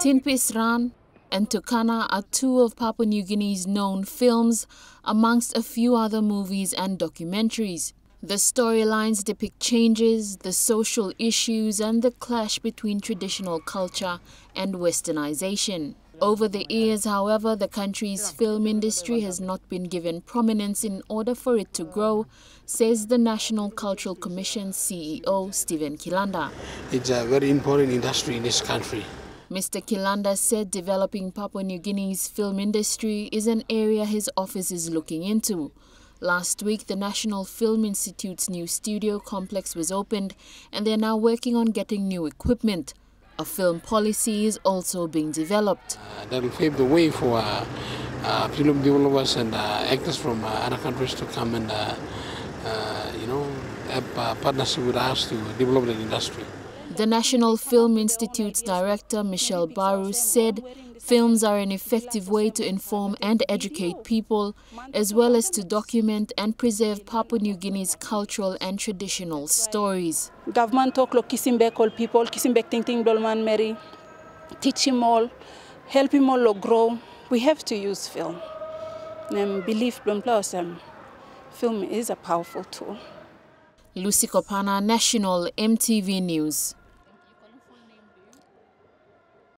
Tinpis Run and Tukana are two of Papua New Guinea's known films, amongst a few other movies and documentaries. The storylines depict changes, the social issues, and the clash between traditional culture and westernization. Over the years, however, the country's film industry has not been given prominence in order for it to grow, says the National Cultural Commission CEO Steven Kilanda. It's a very important industry in this country. Mr. Kilanda said developing Papua New Guinea's film industry is an area his office is looking into. Last week, the National Film Institute's new studio complex was opened and they're now working on getting new equipment. A film policy is also being developed. Uh, that will pave the way for uh, uh, film developers and uh, actors from uh, other countries to come and, uh, you know, have partnership with us to develop the industry. The National Film Institute's director, Michelle Baru, said films are an effective way to inform and educate people, as well as to document and preserve Papua New Guinea's cultural and traditional stories. Government talk lo kisimbe all people, kisimbe ting ting dolman mary, teach him all, help him all grow. We have to use film. And believe plus um, film is a powerful tool. Lucy Kopana, National EMTV News.